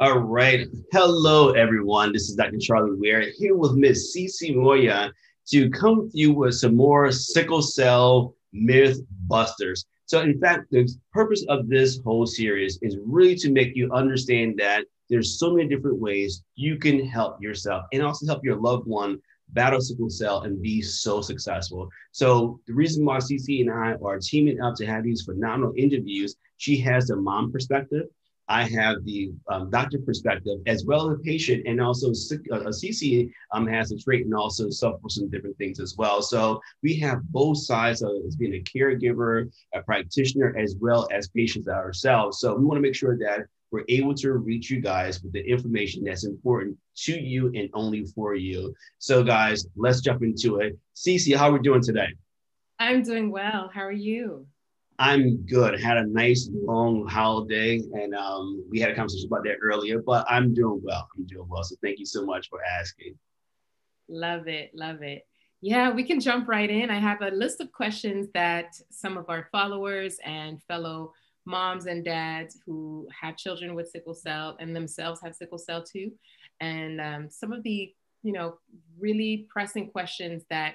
All right. Hello, everyone. This is Dr. Charlie Ware here with Miss CiCi Moya to come with you with some more sickle cell myth busters. So, in fact, the purpose of this whole series is really to make you understand that there's so many different ways you can help yourself and also help your loved one battle sickle cell and be so successful. So the reason why CiCi and I are teaming up to have these phenomenal interviews, she has the mom perspective. I have the um, doctor perspective as well as a patient, and also uh, CiCi um, has a trait and also suffer some different things as well. So we have both sides of as being a caregiver, a practitioner, as well as patients ourselves. So we want to make sure that we're able to reach you guys with the information that's important to you and only for you. So, guys, let's jump into it. CiCi, how are we doing today? I'm doing well. How are you? I'm good. Had a nice long holiday, and um, we had a conversation about that earlier. But I'm doing well. I'm doing well. So thank you so much for asking. Love it. Love it. Yeah, we can jump right in. I have a list of questions that some of our followers and fellow moms and dads who have children with sickle cell and themselves have sickle cell too. And um, some of the, you know, really pressing questions that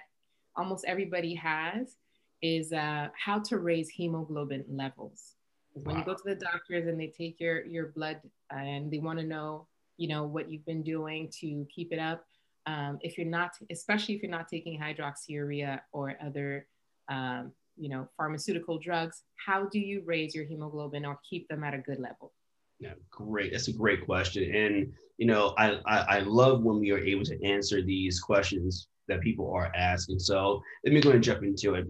almost everybody has is uh, how to raise hemoglobin levels. When you go to the doctors and they take your, your blood and they want to know, you know, what you've been doing to keep it up. Um, if you're not, especially if you're not taking hydroxyurea or other um, you know, pharmaceutical drugs, how do you raise your hemoglobin or keep them at a good level? Yeah, great. That's a great question. And, you know, I, I, I love when we are able to answer these questions that people are asking. So let me go and jump into it.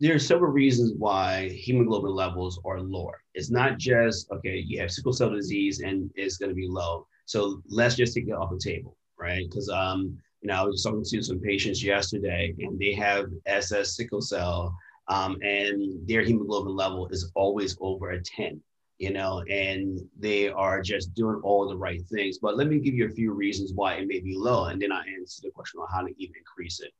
There are several reasons why hemoglobin levels are lower. It's not just, okay, you have sickle cell disease and it's going to be low. So let's just take it off the table, right? Because, um, you know, I was talking to some patients yesterday and they have SS sickle cell um, and their hemoglobin level is always over a 10 you know and they are just doing all the right things but let me give you a few reasons why it may be low and then i answer the question on how to even increase it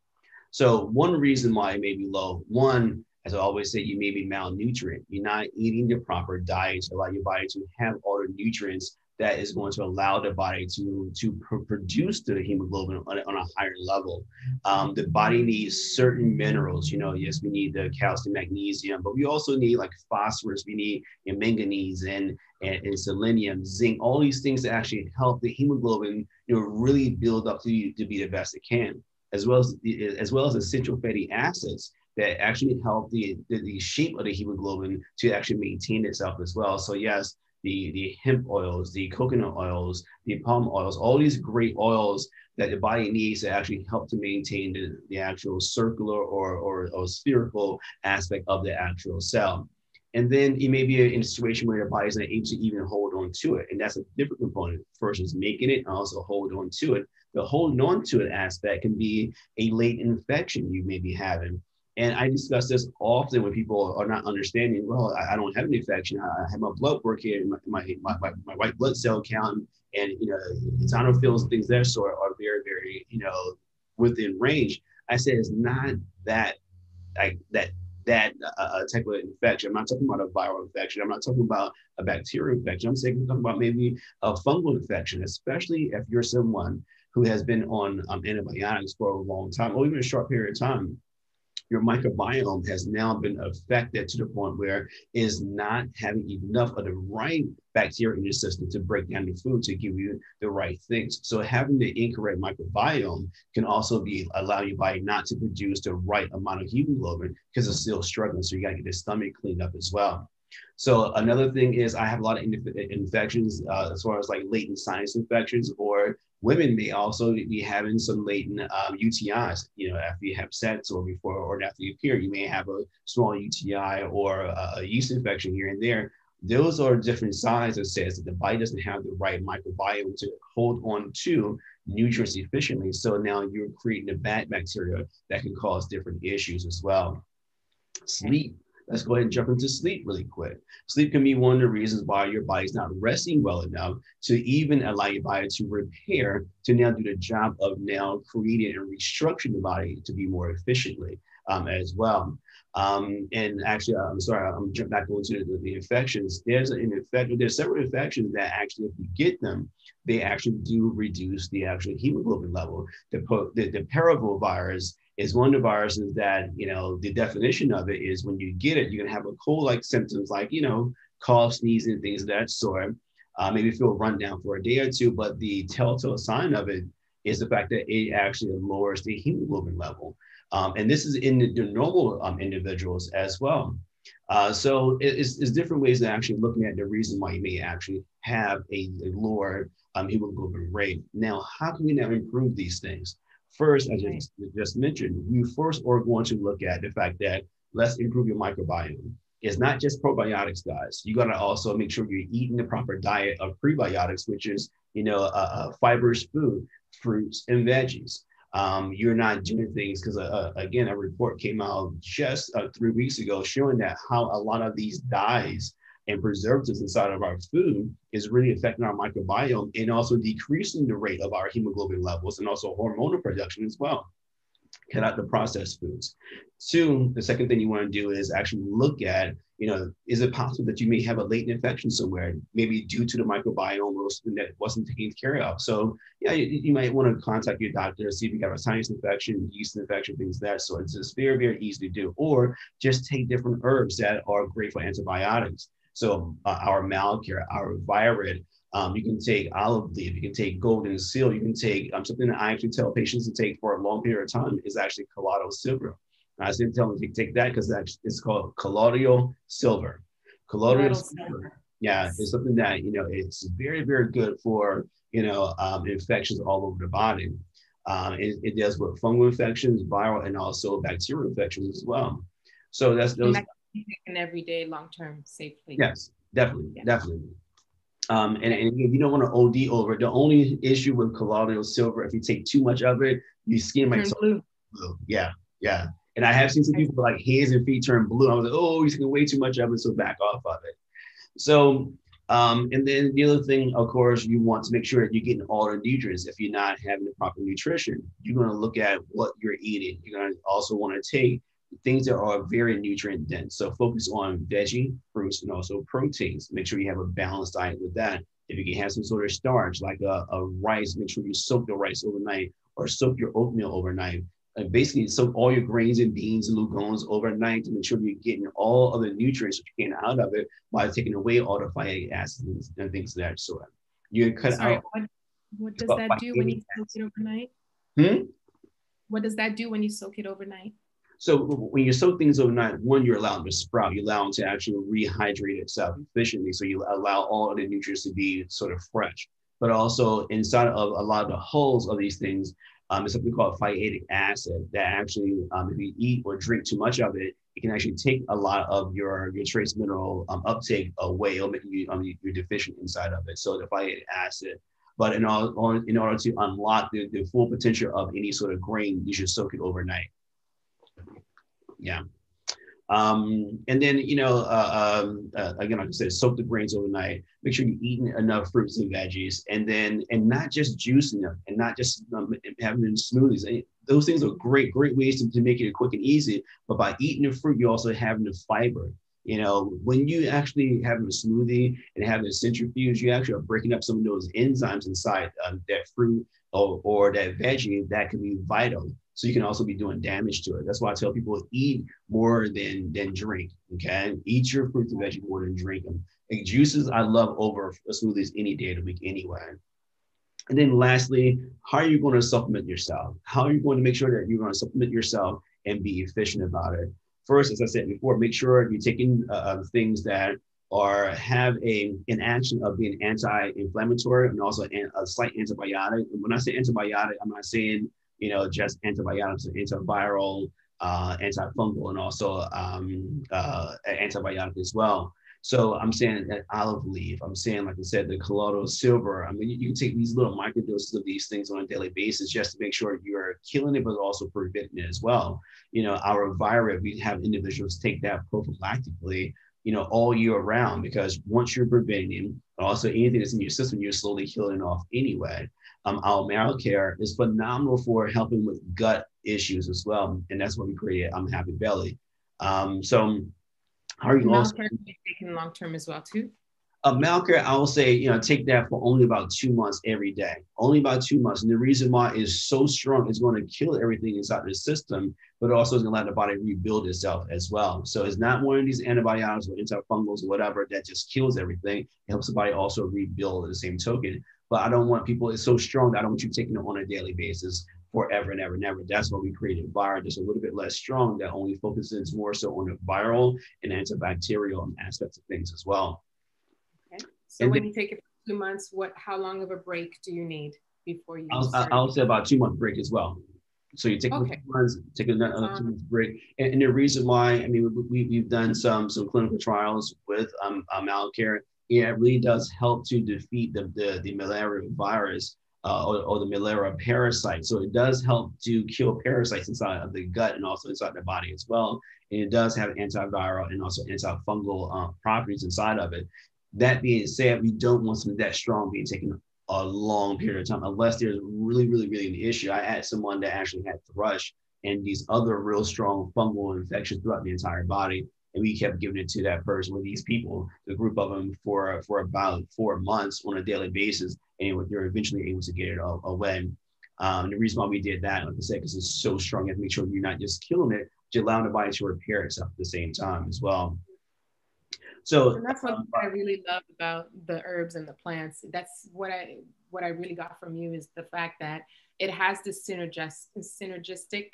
so one reason why it may be low one as i always say you may be malnutrient you're not eating the proper diet to allow your body to have all the nutrients that is going to allow the body to, to pr- produce the hemoglobin on a, on a higher level. Um, the body needs certain minerals. You know, yes, we need the calcium, magnesium, but we also need like phosphorus, we need know, manganese and, and, and, selenium, zinc, all these things that actually help the hemoglobin, you know, really build up to, to be the best it can, as well as, as well as essential fatty acids that actually help the, the, the shape of the hemoglobin to actually maintain itself as well. So yes, the, the hemp oils, the coconut oils, the palm oils, all these great oils that the body needs to actually help to maintain the, the actual circular or, or, or spherical aspect of the actual cell. And then it may be in a situation where your body's not able to even hold on to it. And that's a different component First is making it and also hold on to it. The holding on to it aspect can be a late infection you may be having. And I discuss this often when people are not understanding, well, I, don't have an infection. I, have my blood work here, my, my, my, my, white blood cell count, and, you know, eosinophils things that sort are very, very, you know, within range. I say it's not that, like that, that uh, uh, type of infection. I'm not talking about a viral infection. I'm not talking about a bacterial infection. I'm saying I'm talking about maybe a fungal infection, especially if you're someone who has been on um, antibiotics for a long time or even a short period of time your microbiome has now been affected to the point where it is not having enough of the right bacteria in your system to break down the food to give you the right things. So having the incorrect microbiome can also be allow your body not to produce the right amount of hemoglobin because it's still struggling. So you got to get the stomach cleaned up as well. So another thing is I have a lot of infections uh, as far as like latent sinus infections or women may also be having some latent um, UTIs. You know, after you have sex or before or after you appear, you may have a small UTI or a yeast infection here and there. Those are different signs that says that the body doesn't have the right microbiome to hold on to nutrients efficiently. So now you're creating a bad bacteria that can cause different issues as well. Sleep let's go ahead and jump into sleep really quick. Sleep can be one of the reasons why your body's not resting well enough to even allow your body to repair, to now do the job of now creating and restructuring the body to be more efficiently um, as well. Um, and actually, I'm sorry, I'm jumping back into the, the infections. There's an infection. There's several infections that actually, if you get them, they actually do reduce the actual hemoglobin level. The, the, the parvovirus is one of the viruses that, you know, the definition of it is when you get it, you're gonna have a cold-like symptoms like, you know, cough, sneezing, things of that sort. Uh, maybe feel run down for a day or two, but the telltale sign of it is the fact that it actually lowers the hemoglobin level. Um, and this is in the, the normal um, individuals as well. Uh, so it's, it's, different ways of actually looking at the reason why you may actually have a, a lower um, hemoglobin rate. Now, how can we now improve these things? First, as I just, just mentioned, we first are going to look at the fact that let's improve your microbiome. It's not just probiotics, guys. You got to also make sure you're eating the proper diet of prebiotics, which is, you know, a, a fibrous food, fruits and veggies um, you're not doing things because uh, uh, again a report came out just uh, three weeks ago showing that how a lot of these dyes and preservatives inside of our food is really affecting our microbiome and also decreasing the rate of our hemoglobin levels and also hormonal production as well cut out the processed foods. Two, the second thing you want to do is actually look at, you know, is it possible that you may have a latent infection somewhere, maybe due to the microbiome or something that wasn't taken care of. So yeah, you, you might want to contact your doctor, see if you have a sinus infection, yeast infection, things of that sort. It's very, very easy to do. Or just take different herbs that are great for antibiotics. So uh, our MalCare, our Vi-Rid, um, you can take olive leaf, you can take golden seal, you can take um, something that I actually tell patients to take for a long period of time is actually colloidal silver. I didn't tell them to take that because it's called colloidal silver. Colloidal silver. Yeah, it's something that, you know, it's very, very good for, you know, um, infections all over the body. Um, it, it, deals with fungal infections, viral, and also bacterial infections as well. So that's those. And every day, long term, safely. Yes, definitely, yeah. definitely. Um, and, and you don't want to OD over it. The only issue with colloidal silver, if you take too much of it, your skin might turn blue. blue. Yeah, yeah. And I have seen some people like hands and feet turn blue. I was like, oh, you're taking way too much of it, so back off of it. So, um, and then the other thing, of course, you want to make sure that you're getting all the nutrients. If you're not having the proper nutrition, you're going to look at what you're eating. You're going to also want to take things that are very nutrient dense. So focus on veggie, fruits, and also proteins. Make sure you have a balanced diet with that. If you can have some sort of starch, like a, a rice, make sure you soak the rice overnight or soak your oatmeal overnight. And basically soak all your grains and beans and legumes overnight to make sure you're getting all of the nutrients that you can out of it by taking away all the phytic acids and things of that sort. You cut Sorry, out. What, what does that do when you soak it overnight? Hmm? What does that do when you soak it overnight? So when you soak things overnight, one, you're allowing to sprout, you allow them to actually rehydrate itself efficiently. So you allow all of the nutrients to be sort of fresh. But also inside of a lot of the hulls of these things, um, something called phytic acid that actually, um, if you eat or drink too much of it, it can actually take a lot of your, your trace mineral um, uptake away. It'll make you, um, you're deficient inside of it. So the phytic acid. But in, all, in order to unlock the, the full potential of any sort of grain, you should soak it overnight. Yeah. Um, and then, you know, uh, um, uh, again, like I said, soak the grains overnight. Make sure you're eating enough fruits and veggies, and then, and not just juicing them, and not just um, having them in smoothies. And those things are great, great ways to, to make it quick and easy. But by eating the fruit, you're also having the fiber. You know, when you actually have a smoothie and have a centrifuge, you actually are breaking up some of those enzymes inside um, that fruit or, or that veggie that can be vital so you can also be doing damage to it. That's why I tell people eat more than than drink. Okay, eat your fruits and veggies more than drink them. Juices, I love over smoothies any day of the week anyway. And then lastly, how are you going to supplement yourself? How are you going to make sure that you're going to supplement yourself and be efficient about it? First, as I said before, make sure you're taking uh, uh things that are have a an action of being anti-inflammatory and also a slight antibiotic. And when I say antibiotic, I'm not saying you know, just antibiotics, antiviral, uh, antifungal, and also um, uh, antibiotic as well. So I'm saying that olive leaf, I'm saying, like I said, the colloidal silver. I mean, you, you can take these little microdoses of these things on a daily basis just to make sure you're killing it, but also preventing it as well. You know, our virus, we have individuals take that prophylactically, you know, all year round because once you're preventing, also anything that's in your system, you're slowly killing off anyway. Um, our Care is phenomenal for helping with gut issues as well. And that's what we created I'm Happy Belly. Um, so how are you also taking long term as well too? A MalCare, I will say, you know, take that for only about two months every day, only about two months. And the reason why is so strong is going to kill everything inside the system, but also is going to let the body rebuild itself as well. So it's not one of these antibiotics or antifungals or whatever that just kills everything. It helps the body also rebuild the same token. But I don't want people, it's so strong that I don't want you taking it on a daily basis forever and ever and ever. That's why we created Vi-Rid, just a little bit less strong that only focuses more so on the viral and antibacterial aspects of things as well. So and when you take it for two months, what how long of a break do you need before you? I'll, I'll say about two month break as well. So you take okay. two months, take another um, two months break, and, and, the reason why I mean we we've done some some clinical trials with um, um MalCare. Yeah, it really does help to defeat the the, the malaria virus uh, or, or, the malaria parasite. So it does help to kill parasites inside of the gut and also inside the body as well. And it does have antiviral and also antifungal uh, properties inside of it. That being said, we don't want something that strong being taken a long period of time unless there's really, really, really an issue. I had someone that actually had thrush and these other real strong fungal infections throughout the entire body. And we kept giving it to that person with these people, the group of them for for about four months on a daily basis, and they're eventually able to get it all away. Um, the reason why we did that, like I said, because it's so strong, you have to make sure you're not just killing it, but you're allowing the body to repair itself at the same time as well. So and that's what um, I really love about the herbs and the plants. That's what I what I really got from you is the fact that it has this synergist, synergistic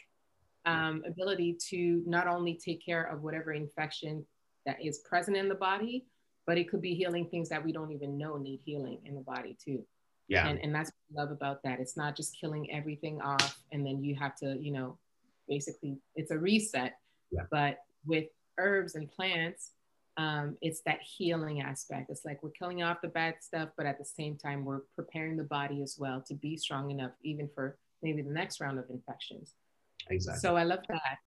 um, ability to not only take care of whatever infection that is present in the body, but it could be healing things that we don't even know need healing in the body too. Yeah. And, and that's what I love about that. It's not just killing everything off and then you have to, you know, basically it's a reset. Yeah. But with herbs and plants, um, it's that healing aspect. It's like we're killing off the bad stuff, but at the same time, we're preparing the body as well to be strong enough, even for maybe the next round of infections. Exactly. So I love that.